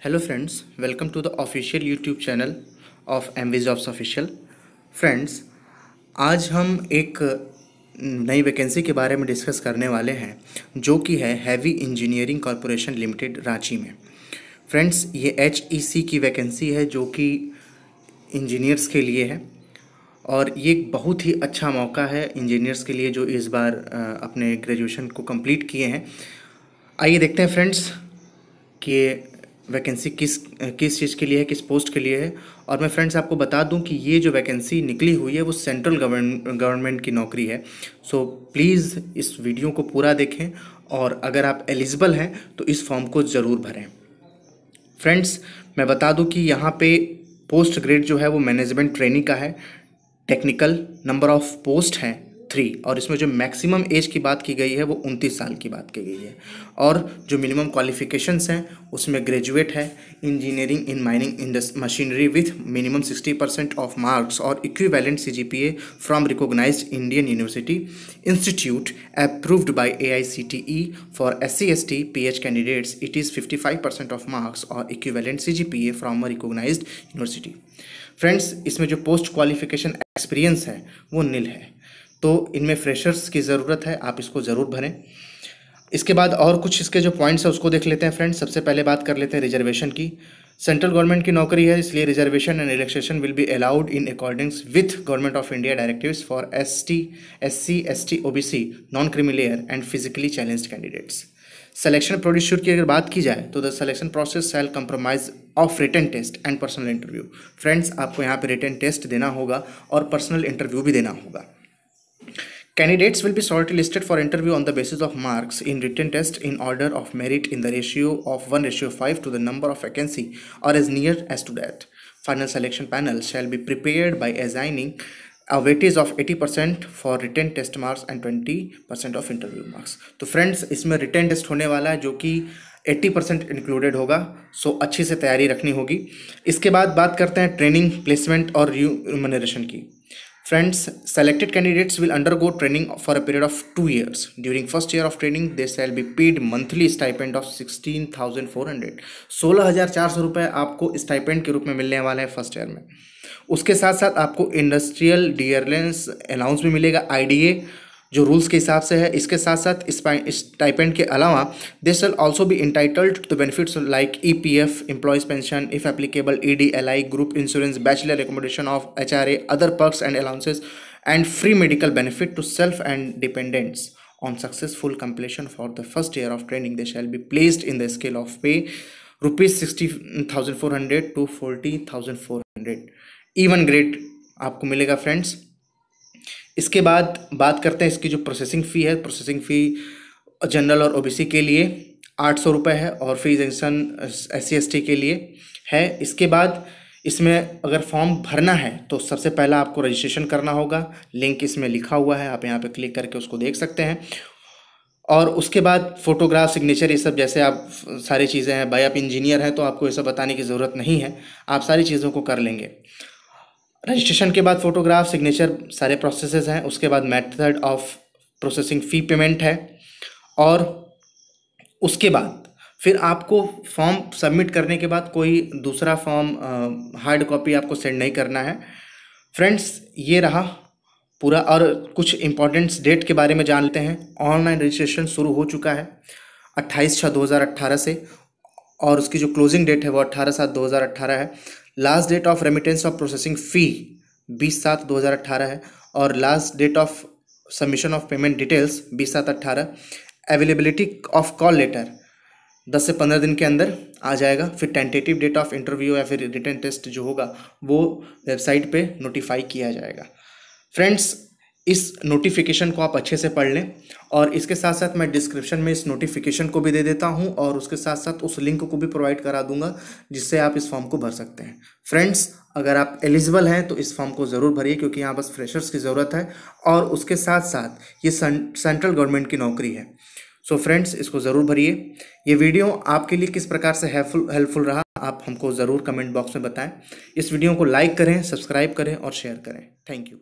Hello friends welcome to the official YouTube channel of M V jobs official friends आज हम एक नई vacancy के बारे में डिस्कस करने वाले हैं, जो कि है heavy engineering corporation limited Ranchi में। फ्रेंड्स ये एच e की वैकेंसी है, जो कि इंजीनियर्स के लिए है। और ये एक बहुत ही अच्छा मौका है इंजीनियर्स के लिए, जो इस बार अपने ग्रेजुएशन को कंप्लीट किए हैं। आइए देखते हैं फ्रेंड्स कि वैकेंसी किस किस चीज़ के लिए है किस पोस्ट के लिए है। और मैं फ्रेंड्स आपको बता दूँ कि ये जो वैकेंसी निकली हुई है वो सेंट्रल गवर्नमेंट की नौकरी है। सो so, प्लीज़ इस वीडियो को पूरा देखें और अगर आप एलिजिबल हैं तो इस फॉर्म को ज़रूर भरें। फ्रेंड्स मैं बता दूँ कि यहाँ पे पोस्ट ग्रेड जो है वो मैनेजमेंट ट्रेनिंग का है। टेक्निकल नंबर ऑफ़ पोस्ट हैं। थ्री और इसमें जो मैक्सिमम एज की बात की गई है, वो उनतीस साल की बात की गई है। और जो मिनिमम क्वालिफिकेशंस हैं, उसमें ग्रेजुएट है engineering in mining industry machinery with minimum sixty percent of marks और equivalent C G P A from recognise Indian university institute approved by A I C T E for S C S T P H candidates it is fifty five percent of marks और equivalent C G P A from a recognise university friends इसमें जो post qualification experience है, वो नील है। तो इनमें freshers की ज़रूरत है, आप इसको ज़रूर भरें। इसके बाद और कुछ इसके जो पॉइंट्स हैं, उसको देख लेते हैं फ्रेंड्स सबसे पहले बात कर लेते हैं रिजर्वेशन की। सेंट्रल गवर्नमेंट की नौकरी है, इसलिए reservation and relaxation will be allowed in accordance with government of India directives for S T S C S T O B C non creamy layer and physically challenge candidates selection procedure की अगर बात की जाए तो the selection process shall comprise of written test and personal interview friends आपको यहाँ पे written test देना होगा और पर्सनल इंटरव्यू भी देना होगा। Candidates will be shortlisted for interview on the basis of marks in written test in order of merit in the ratio of 1 ratio 5 to the number of vacancy or as near as to that. Final selection panel shall be prepared by assigning a weightage of 80% for written test marks and 20% of interview marks. तो friends इसमें written test होने वाला है जो कि 80 percent included होगा सो अच्छी से तैयारी रखनी होगी इसके बाद बात करते हैं ट्रेनिंग प्लेसमेंट और रिम्यूनरेशन की Friends, selected candidates will undergo training for a period of two years. During first year of training, they shall be paid monthly stipend of 16,400. 16,400 रुपए आपको स्टाइपेंड के रूप में मिलने वाला है फ़र्स्ट ईयर में उसके साथ साथ आपको इंडस्ट्रियल डियरलेंस अलाउंस भी मिलेगा आईडीए जो रूल्स के हिसाब से है, इसके साथ साथ स्टाइपेंड के अलावा दे शल ऑल्सो भी entitled to benefits like E P F employees pension if applicable E D L I group insurance bachelor accommodation of H R A other perks and allowances and free medical benefit to self and dependents on successful completion for the first year of training, they shall be placed in the scale of pay, rupees 60400 to 40400 even grade आपको मिलेगा friends इसके बाद बात करते हैं इसकी जो processing fee है। प्रोसेसिंग फ़ी जनरल और ओबीसी के लिए आठ सौ रुपये है और फ़ी जंक्शन एस सी के लिए है। इसके बाद इसमें अगर फॉर्म भरना है तो सबसे पहला आपको रजिस्ट्रेशन करना होगा। लिंक इसमें लिखा हुआ है, आप यहाँ पे क्लिक करके उसको देख सकते हैं। और उसके बाद फोटोग्राफ सिग्नेचर ये सब जैसे आप सारी चीज़ें हैं। भाई आप इंजीनियर हैं तो आपको ये सब बताने की ज़रूरत नहीं है। आप सारी चीज़ों को कर लेंगे। रजिस्ट्रेशन के बाद फोटोग्राफ सिग्नेचर सारे प्रोसेसेस हैं। उसके बाद method of processing fee payment है। और उसके बाद फिर आपको फॉर्म सबमिट करने के बाद कोई दूसरा फॉर्म हार्ड कॉपी आपको सेंड नहीं करना है। फ्रेंड्स ये रहा पूरा और कुछ इंपॉर्टेंट्स डेट के बारे में जान लेते हैं। ऑनलाइन रजिस्ट्रेशन शुरू हो चुका है अट्ठाईस छः दो हज़ार अट्ठारह से। और उसकी जो क्लोजिंग डेट है वो अट्ठारह सात दो हज़ार अट्ठारह है। Last date of remittance of processing fee बीस सात दो हज़ार अट्ठारह है और last date of submission of payment details बीस सात अट्ठारह अवेलेबिलिटी ऑफ़ कॉल लेटर दस से पंद्रह दिन के अंदर आ जाएगा। फिर टेंटेटिव डेट ऑफ़ इंटरव्यू या फिर रिटर्न टेस्ट जो होगा, वो वेबसाइट पे नोटिफाई किया जाएगा। फ्रेंड्स इस नोटिफिकेशन को आप अच्छे से पढ़ लें और इसके साथ साथ मैं डिस्क्रिप्शन में इस नोटिफिकेशन को भी दे देता हूँ और उसके साथ साथ उस लिंक को भी प्रोवाइड करा दूँगा, जिससे आप इस फॉर्म को भर सकते हैं। फ्रेंड्स अगर आप एलिजिबल हैं तो इस फॉर्म को ज़रूर भरिए, क्योंकि यहाँ बस फ्रेशर्स की ज़रूरत है और उसके साथ साथ ये सेंट्रल गवर्नमेंट की नौकरी है। सो so फ्रेंड्स इसको ज़रूर भरिए। ये वीडियो आपके लिए किस प्रकार से हेल्पफुल हेल्पफुल रहा, आप हमको ज़रूर कमेंट बॉक्स में बताएँ। इस वीडियो को लाइक करें सब्सक्राइब करें और शेयर करें। Thank you